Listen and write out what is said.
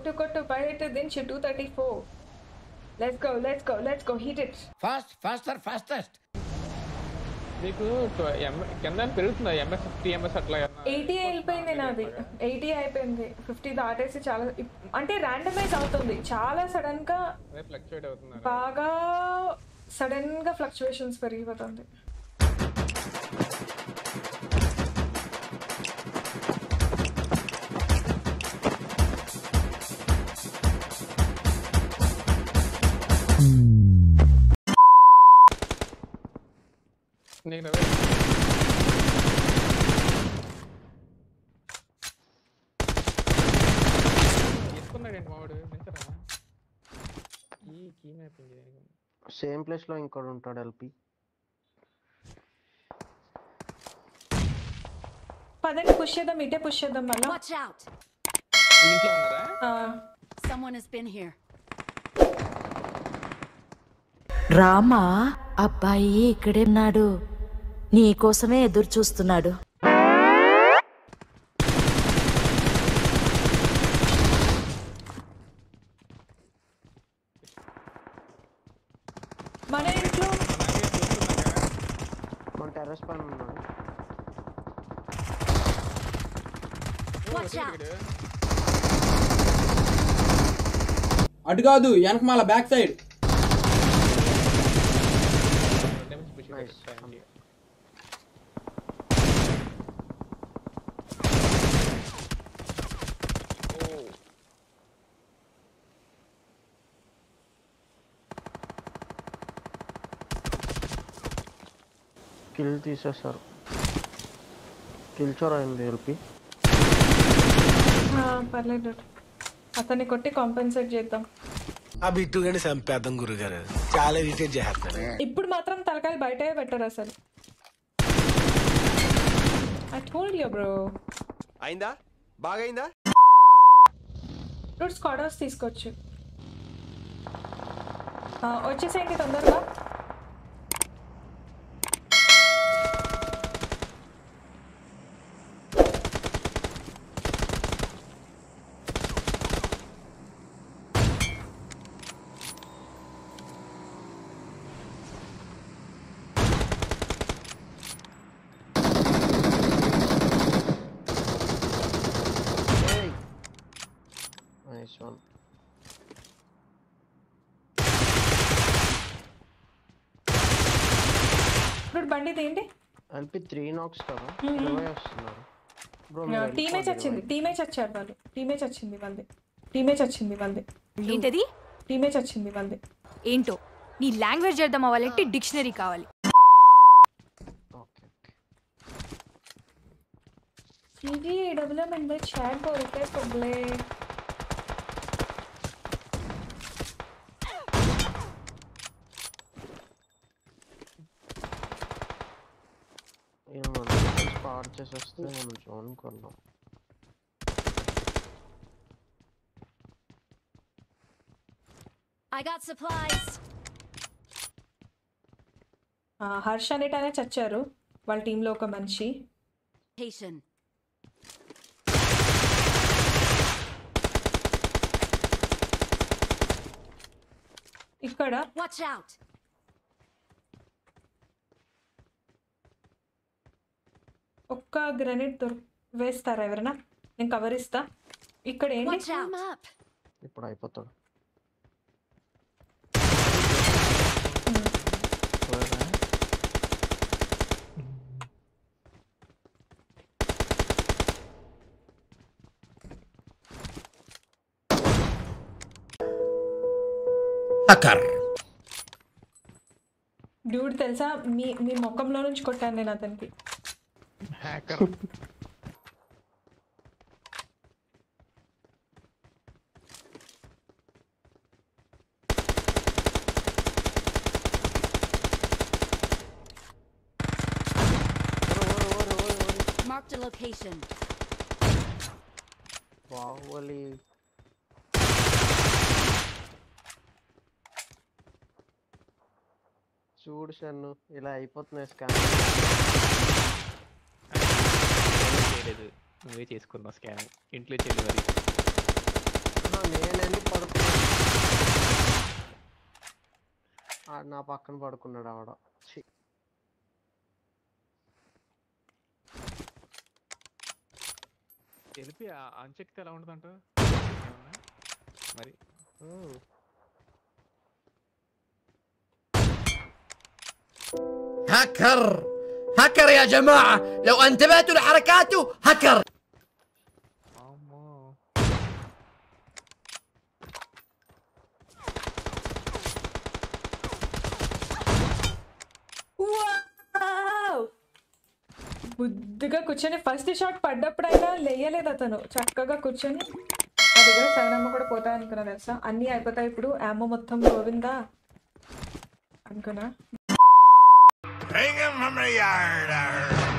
కొట్టు కొట్టు పైరెట్ దించు two thirty four let's go let's go let's go hit it fast faster fastest మీకు కింద పెరుగుతుందా ఎంఎస్ ఫిఫ్టీ ఎంఎస్ అట్లా? ఎయిటీ వెళ్ళిపోయింది నాది. ఎయిటీ అయిపోయింది. ఫిఫ్టీ దాటేసి చాలా అంటే ర్యాండమైజ్ అవుతుంది. చాలా సడన్గా బాగా సడన్గా ఫ్లక్చువేషన్స్ పెరిగిపోతుంది. Key key map engineering same ప్లేస్లో ఇంకోటి ఉంటాడు ఎల్పి. పదండి పుష్ చేద్దాం ఇటే పుష్ చేద్దాం! ఇంట్లో ఉన్నారా? ఆ, Someone has been here. Rama అబ్బాయి ఇక్కడే ఉన్నాడు. నీకోసమే ఎదురు చూస్తున్నాడు. మన ఇంట్లో మన టెర్రస్ పైన ఉన్నాడు! అటు కాదు వెనకమాల బ్యాక్ సైడ్ కిల్ తీసేస్తారు కిల్ చోర్ అయింది ఎల్పి. ఆ, పర్లేదు అతన్ని కొట్టి కాంపెన్సేట్ చేద్దాం. ఆ బిట్టుగానే చంపేద్దాం గురుగారు. చాలా ఇరిటేట్ చేస్తాడు ఇప్పుడు మాత్రం తలకాయలు బయటే పెట్టరు అసలు. ఐ టోల్డ్ యూ బ్రో అయిందా? బాగైందా? రూట్ స్క్వాడర్స్ తీసుకోవచ్చు ఆ, వచ్చేసేయండి తొందరగా. బండి తీయండి. ఎల్పి త్రీ నాక్స్ కదా ఇరవై వస్తున్నారు. టీమే చచ్చింది టీమే చచ్చారు వాళ్ళు. టీమే చచ్చింది వాళ్ళది. టీమే చచ్చింది వాళ్ళది. ఏంటది? టీమే చచ్చింది వాళ్ళది. ఏంటో? నీ లాంగ్వేజ్ చేద్దాం అవ్వాలంటే డిక్షనరీ కావాలి. ఇది డెవలప్మెంట్ బై చాట్ బోల్తే పొగ్లే మనం స్పాట్ చేసేస్తే మనం జోన్ కొన్నాం I got supplies. ఆ, హర్ష అనేటనే చచ్చారు వాళ్ళ టీంలో ఒక మనిషి Patient. ఇక్కడ Watch out! ఒక్క గ్రెనేడ్ దొరు వేస్తారా ఎవరైనా? నేను కవర్ ఇస్తా. ఇక్కడ ఏంటి. ఇప్పుడు అయిపోతాడు. డ్యూడ్ తెలుసా? మీ మీ ముఖంలో నుంచి కొట్టాను నేను అతనికి. Hacker Marked a location. Baahubali చూడు షన్ను ఇలా అయిపోతున్నాయి స్కాన్ చేయలేదు. నువ్వే చేసుకున్నావు స్కాన్ ఇంట్లో చెల్లి మరి నేనని పడుకున్నా. ఆడు నా పక్కన పడుకున్నాడు ఆవిడ. తెలిపి అన్చెక్తే ఎలా ఉంటుందంట? మరి? ఉమ్. هكر هكر يا جماعة لو انتبهتوا لحركاته هكر అమ్మో వావ్! బుద్ధిగా కూర్చొని ఫస్ట్ షాట్ పడ్డప్పుడైనా లేయలేదు అతను చక్కగా కూర్చొని అది కూడా సగనమ్మ కూడా పోతాయి అనుకున్నా తెలుసా అన్నీ అయిపోతాయి ఇప్పుడు యామ్మ మొత్తం గోవిందా అనుకున్నా Bring him from the yard.